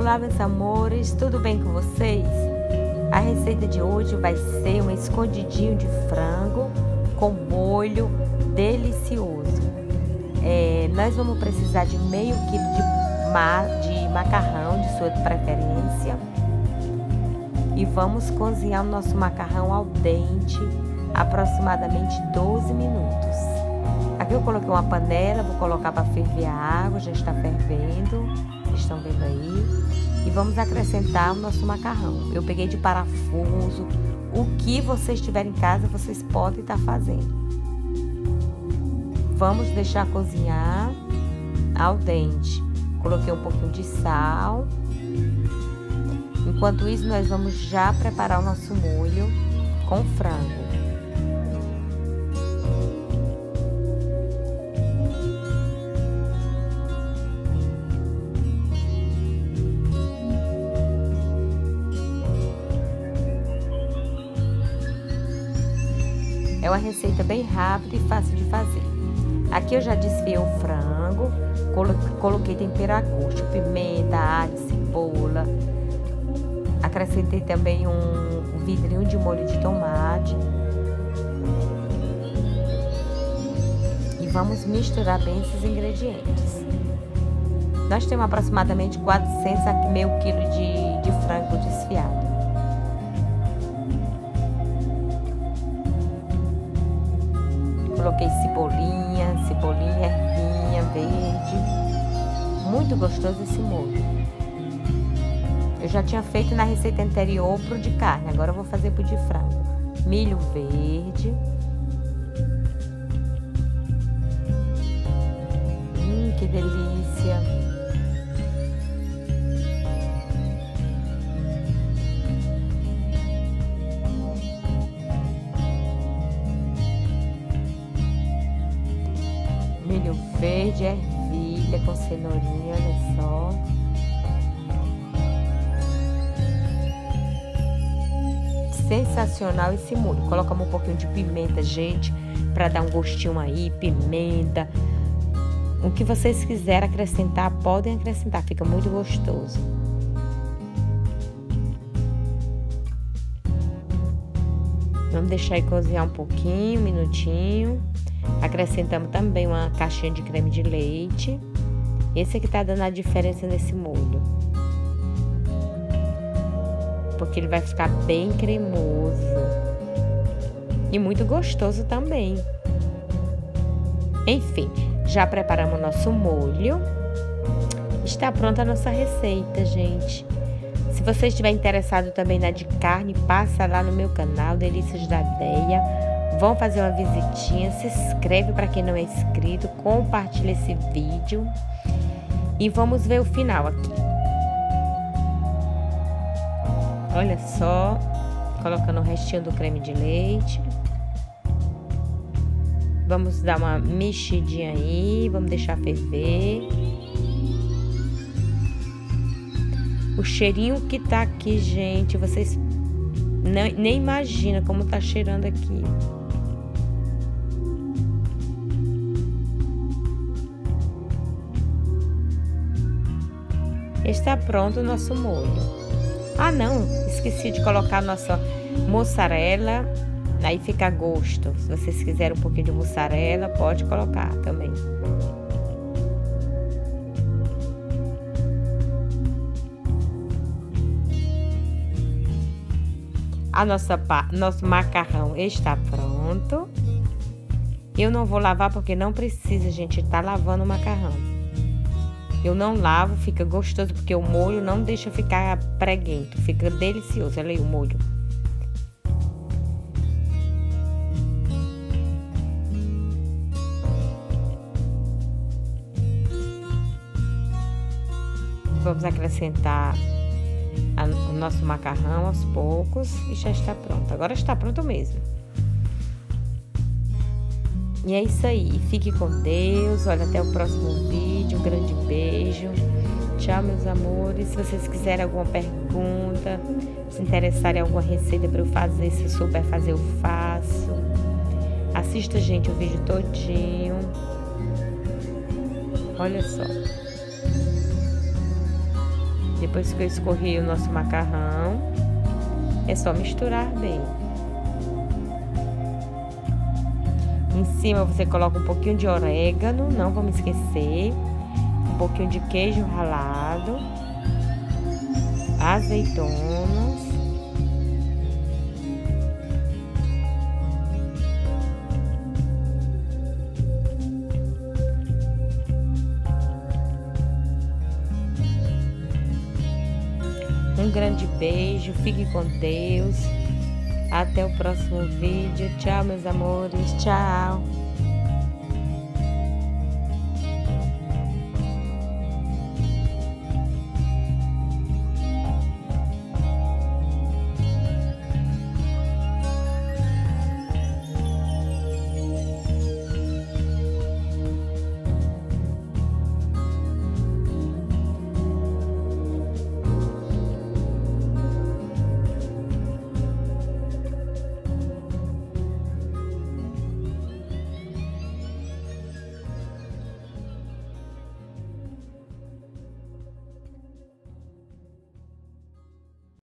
Olá, meus amores, tudo bem com vocês? A receita de hoje vai ser um escondidinho de frango com molho delicioso. É, nós vamos precisar de meio quilo de, ma de macarrão de sua preferência e vamos cozinhar o nosso macarrão al dente aproximadamente 12 minutos. Eu coloquei uma panela, vou colocar para ferver a água, já está fervendo, estão vendo aí. E vamos acrescentar o nosso macarrão. Eu peguei de parafuso, o que vocês tiverem em casa, vocês podem estar fazendo. Vamos deixar cozinhar ao dente. Coloquei um pouquinho de sal. Enquanto isso, nós vamos já preparar o nosso molho com frango. Uma receita bem rápida e fácil de fazer. Aqui eu já desfiei o frango, coloquei tempero a gosto, pimenta, alho, cebola. Acrescentei também um vidrinho de molho de tomate. E vamos misturar bem esses ingredientes. Nós temos aproximadamente 400 a meio quilo de, de frango Coloquei cebolinha, cebolinha, ervinha verde. Muito gostoso esse molho. Eu já tinha feito na receita anterior pro de carne, agora eu vou fazer pro de frango. Milho verde. Milho verde, ervilha com cenourinha, olha só. Sensacional esse molho. Colocamos um pouquinho de pimenta, gente, para dar um gostinho aí, pimenta. O que vocês quiserem acrescentar, podem acrescentar, fica muito gostoso. Vamos deixar aí cozinhar um pouquinho, um minutinho. Acrescentamos também uma caixinha de creme de leite. Esse aqui tá dando a diferença nesse molho. Porque ele vai ficar bem cremoso. E muito gostoso também. Enfim, já preparamos o nosso molho. Está pronta a nossa receita, gente. Se você estiver interessado também na de carne, passa lá no meu canal Delícias da Deia Vão fazer uma visitinha, se inscreve para quem não é inscrito, compartilha esse vídeo e vamos ver o final aqui. Olha só, colocando o restinho do creme de leite. Vamos dar uma mexidinha aí, vamos deixar ferver. O cheirinho que tá aqui, gente, vocês nem, nem imagina como tá cheirando aqui. Está pronto o nosso molho. Ah, não, esqueci de colocar nossa mussarela. Aí fica a gosto. Se vocês quiserem um pouquinho de mussarela, pode colocar também. A nossa nosso macarrão está pronto. Eu não vou lavar porque não precisa, gente, tá lavando o macarrão. Eu não lavo, fica gostoso, porque o molho não deixa ficar preguento, fica delicioso. Olha aí o molho. Vamos acrescentar a, o nosso macarrão aos poucos e já está pronto. Agora está pronto mesmo. E é isso aí. Fique com Deus. Olha, até o próximo vídeo. Um grande beijo. Tchau, meus amores. Se vocês quiserem alguma pergunta, se interessarem em alguma receita para eu fazer, se eu souber fazer, eu faço. Assista, gente, o vídeo todinho. Olha só. Depois que eu escorri o nosso macarrão, é só misturar bem. Em cima você coloca um pouquinho de orégano, não vamos esquecer. Um pouquinho de queijo ralado. Azeitonas. Um grande beijo, fique com Deus. Até o próximo vídeo. Tchau, meus amores. Tchau.